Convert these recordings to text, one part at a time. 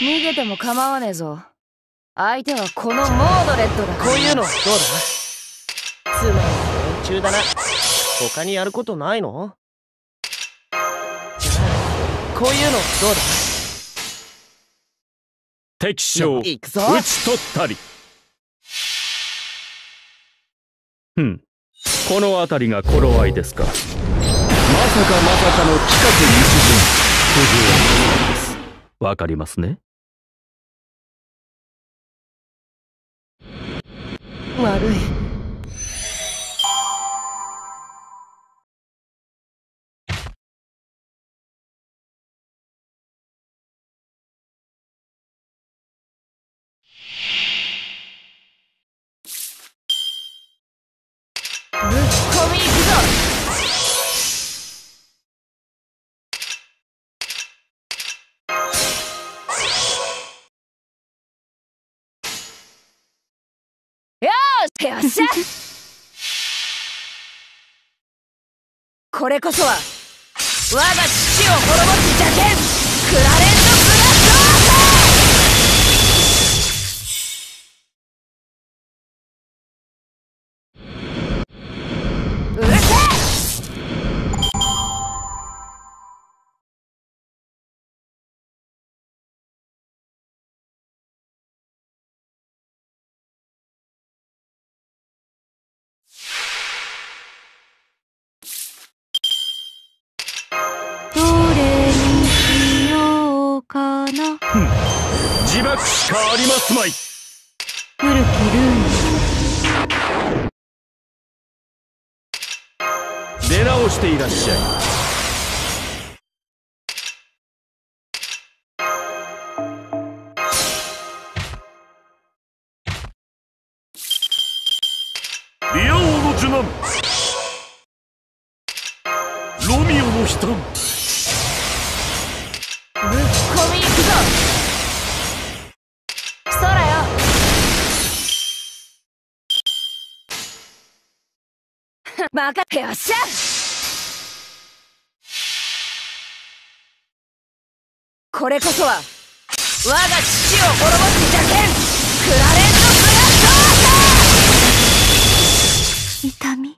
逃げても構わねえぞ。相手はこのモードレッドだ。こういうのどうだ？つまんない連中だな。他にやることないの？じゃあこういうのどうだ？敵将行くぞ。討ち取ったり。ふん。この辺りが頃合いですか。まさかまさかの近く西陣九十です。わかりますね悪い。よっしゃ。これこそは我が父を滅ぼす邪剣。うかな自爆しかありますまい。古きルー出直していらっしゃい。リア王の受難ロミオの悲嘆任せよ。っしゃこれこそは我が父を滅ぼす邪剣クラレント・ブラスト痛み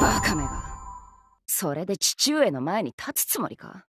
バカめがそれで父上の前に立つつもりか？